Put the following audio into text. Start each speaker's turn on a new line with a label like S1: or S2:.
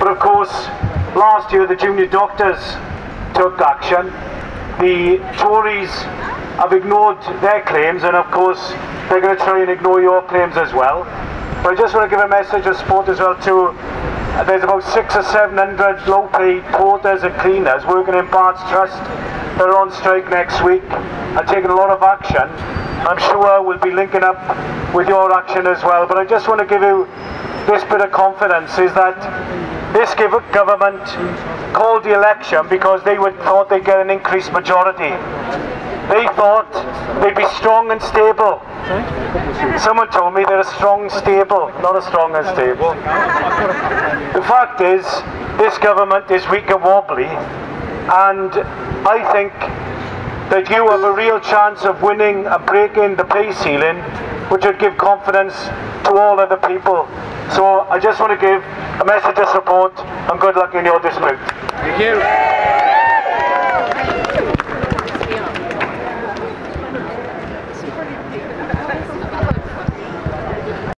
S1: But of course, last year the junior doctors took action. The Tories have ignored their claims, and of course, they're going to try and ignore your claims as well. But I just want to give a message of support as well to there's about six or seven hundred low-paid porters and cleaners working in Barts Trust that are on strike next week and taking a lot of action. I'm sure we'll be linking up with your action as well. But I just want to give you this bit of confidence is that this government called the election because they would, thought they'd get an increased majority. They thought they'd be strong and stable. Someone told me they're a strong and stable, not a strong and stable. The fact is, this government is weak and wobbly, and I think that you have a real chance of winning and breaking the pay ceiling, which would give confidence to all other people. So I just want to give a message of support and good luck in your district.
S2: Thank you.